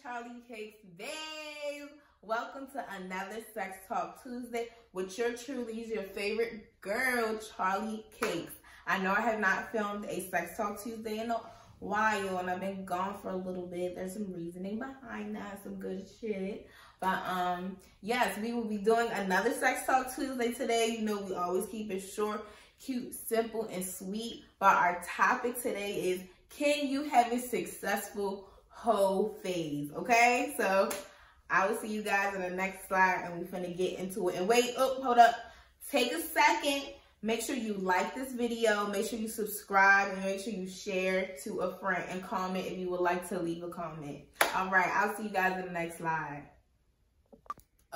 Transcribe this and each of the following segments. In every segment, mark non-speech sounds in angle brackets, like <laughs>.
Charlie Cakes babe? Welcome to another Sex Talk Tuesday with your truly your favorite girl, Charlie Cakes. I know I have not filmed a Sex Talk Tuesday in a while and I've been gone for a little bit. There's some reasoning behind that, some good shit. But um, yes, we will be doing another Sex Talk Tuesday today. You know, we always keep it short, cute, simple, and sweet. But our topic today is, can you have a successful hoe phase? Okay, so I will see you guys in the next slide and we're gonna get into it. And wait, oh, hold up. Take a second. Make sure you like this video. Make sure you subscribe and make sure you share to a friend and comment if you would like to leave a comment. All right, I'll see you guys in the next slide.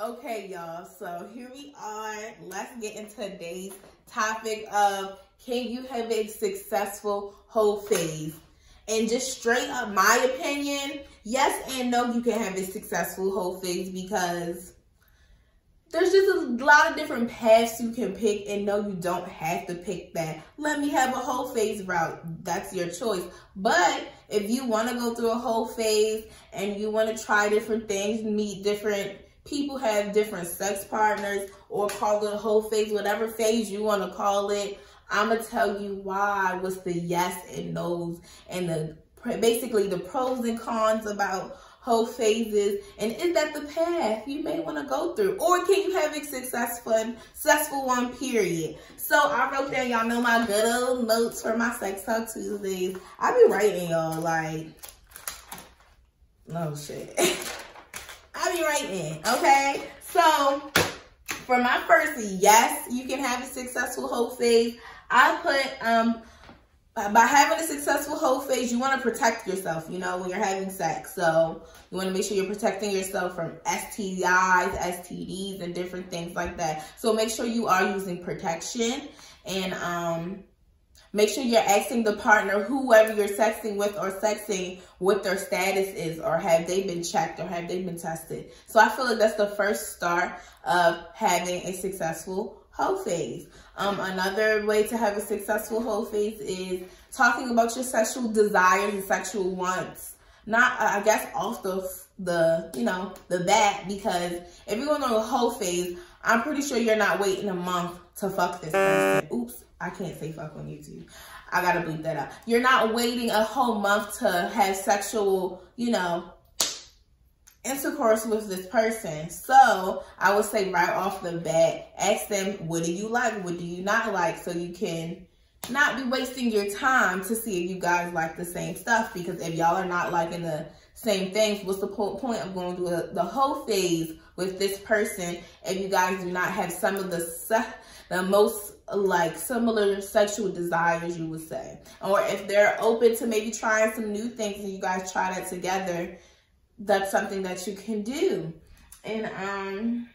Okay, y'all, so here we are. Let's get into today's topic of can you have a successful hoe phase? And just straight up my opinion, yes and no, you can have a successful hoe phase because there's just a lot of different paths you can pick and no, you don't have to pick that. Let me have a hoe phase route. That's your choice. But if you want to go through a hoe phase and you want to try different things, meet different people, have different sex partners or call it a hoe phase, whatever phase you want to call it, I'm going to tell you why, what's the yes and no's and the basically the pros and cons about hoe phases and is that the path you may want to go through or can you have a successful successful one period? So i wrote down y'all know my good old notes for my sex talk tuesdays. I be writing y'all like no shit. <laughs> I be writing okay? So for my first yes you can have a successful hoe phase I put, um, by having a successful hoe phase, you want to protect yourself, you know, when you're having sex. So you want to make sure you're protecting yourself from STIs, STDs, and different things like that. So make sure you are using protection and um, make sure you're asking the partner, whoever you're sexting with or sexing, what their status is or have they been checked or have they been tested. So I feel like that's the first start of having a successful hoe phase. Um, another way to have a successful hoe phase is talking about your sexual desires and sexual wants. Not, I guess, off the, the, you know, the bat, because if you're going on a hoe phase, I'm pretty sure you're not waiting a month to fuck this person. Oops, I can't say fuck on YouTube. I gotta bleep that out. You're not waiting a whole month to have sexual, you know, intercourse with this person. So I would say right off the bat, ask them, what do you like? What do you not like? So you can not be wasting your time to see if you guys like the same stuff. Because if y'all are not liking the same things, what's the point of going through the, the hoe phase with this person if you guys do not have some of the the most like similar sexual desires you would say or if they're open to maybe trying some new things and you guys try that together that's something that you can do. And um,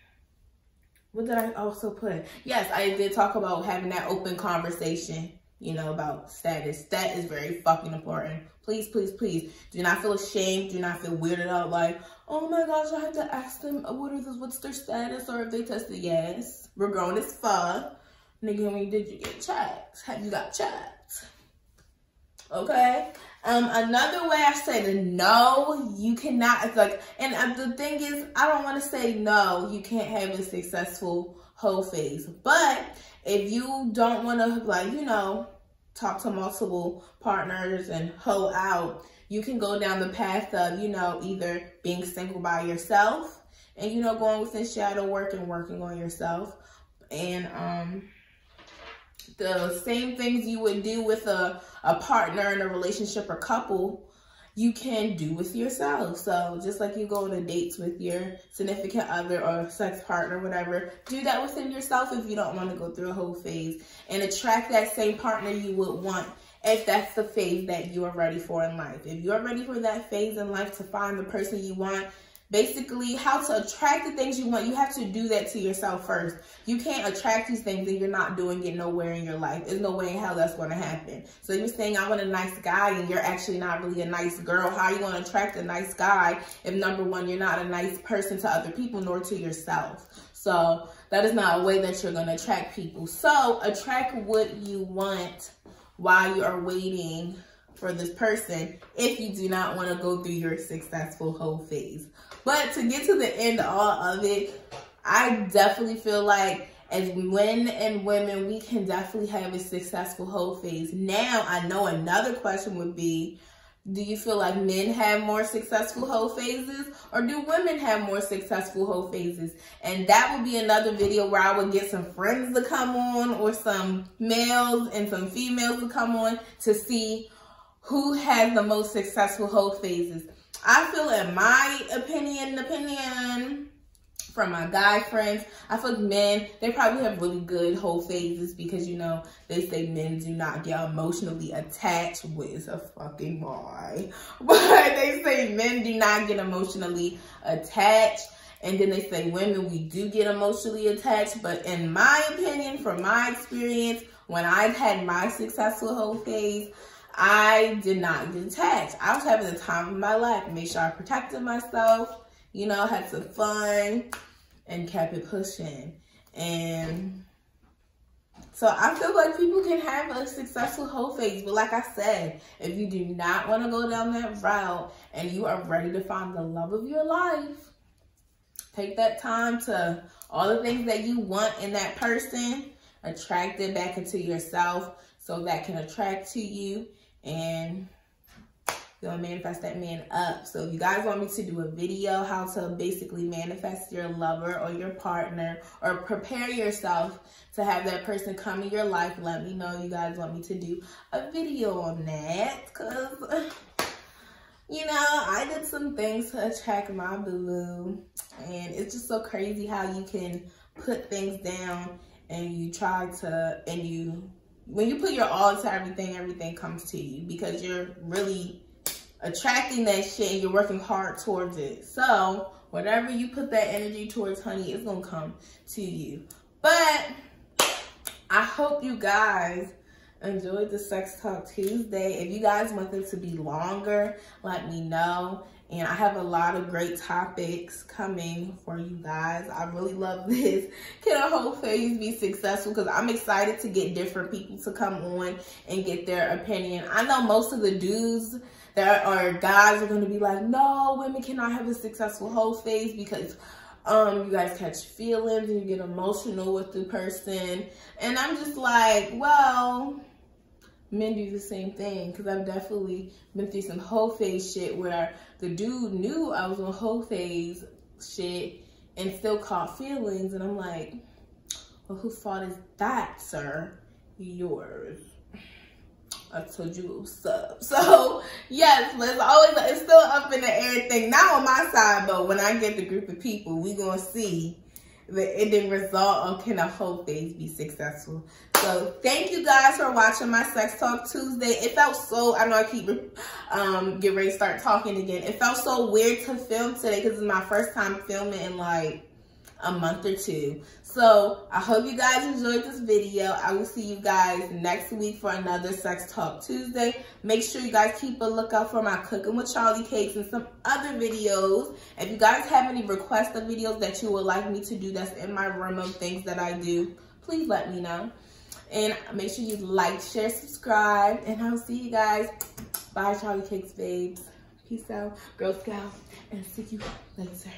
what did I also put? Yes, I did talk about having that open conversation, you know, about status. That is very fucking important. Please, please, please, do not feel ashamed. Do not feel weirded out like, oh my gosh, I have to ask them what is this, what's their status or if they tested. Yes, we're grown as fuck. Nigga, when did you get checked? Have you got checked? Okay. Um, another way I said no, you cannot, it's like, and uh, the thing is, I don't want to say no, you can't have a successful hoe phase. But if you don't want to, like, you know, talk to multiple partners and hoe out, you can go down the path of, you know, either being single by yourself and, you know, going within shadow work and working on yourself. And, um, the same things you would do with a, a partner in a relationship or couple, you can do with yourself. So just like you go on dates with your significant other or sex partner, whatever, do that within yourself if you don't want to go through a hoe phase and attract that same partner you would want if that's the phase that you are ready for in life. If you're ready for that phase in life to find the person you want, basically how to attract the things you want. You have to do that to yourself first. You can't attract these things and you're not doing it nowhere in your life. There's no way in hell that's going to happen. So you're saying I want a nice guy and you're actually not really a nice girl. How are you going to attract a nice guy if number one, you're not a nice person to other people nor to yourself. So that is not a way that you're going to attract people. So attract what you want while you are waiting for this person if you do not want to go through your successful hoe phase. But to get to the end all of it, I definitely feel like as men and women, we can definitely have a successful hoe phase. Now, I know another question would be, do you feel like men have more successful hoe phases or do women have more successful hoe phases? And that would be another video where I would get some friends to come on or some males and some females to come on to see who has the most successful hoe phases. I feel in my opinion, opinion, from my guy friends. I feel like men, they probably have really good hoe phases because, you know, they say men do not get emotionally attached with a fucking boy. <laughs> But they say men do not get emotionally attached. And then they say women, we do get emotionally attached. But in my opinion, from my experience, when I've had my successful hoe phase, I did not attached. I was having the time of my life. Made sure I protected myself you know, had some fun and kept it pushing. And so I feel like people can have a successful hoe phase. But like I said, if you do not want to go down that route and you are ready to find the love of your life, take that time to all the things that you want in that person, attract it back into yourself so that can attract to you and gonna manifest that man up. So if you guys want me to do a video how to basically manifest your lover or your partner or prepare yourself to have that person come in your life, let me know you guys want me to do a video on that. Cause you know, I did some things to attract my boo and it's just so crazy how you can put things down and you try to and you when you put your all into everything, everything comes to you because you're really attracting that shit and you're working hard towards it. So whatever you put that energy towards, honey, it's gonna come to you. But I hope you guys enjoyed the Sex Talk Tuesday. If you guys want it to be longer, let me know. And I have a lot of great topics coming for you guys. I really love <laughs> this. Can a hoe phase be successful? Because I'm excited to get different people to come on and get their opinion. I know most of the dudes there are guys are going to be like, no, women cannot have a successful hoe phase because um, you guys catch feelings and you get emotional with the person. And I'm just like, well, men do the same thing because I've definitely been through some hoe phase shit where the dude knew I was on hoe phase shit and still caught feelings. And I'm like, well, whose fault is that, sir? Yours. I told you what's up. <laughs> So yes, let's always it's still up in the air thing. Not on my side, but when I get the group of people, we gonna see the ending result of can a hoe phase be successful. So thank you guys for watching my Sex Talk Tuesday. It felt so, I know I keep um, get ready to start talking again. It felt so weird to film today because it's my first time filming in like a month or two. So I hope you guys enjoyed this video. I will see you guys next week for another Sex Talk Tuesday. Make sure you guys keep a lookout for my Cooking with Charlie cakes and some other videos. If you guys have any requests of videos that you would like me to do that's in my realm of things that I do, please let me know. And make sure you like, share, subscribe, and I'll see you guys. Bye, Charlie Cakes babes. Peace out, Girl Scout, and see you later.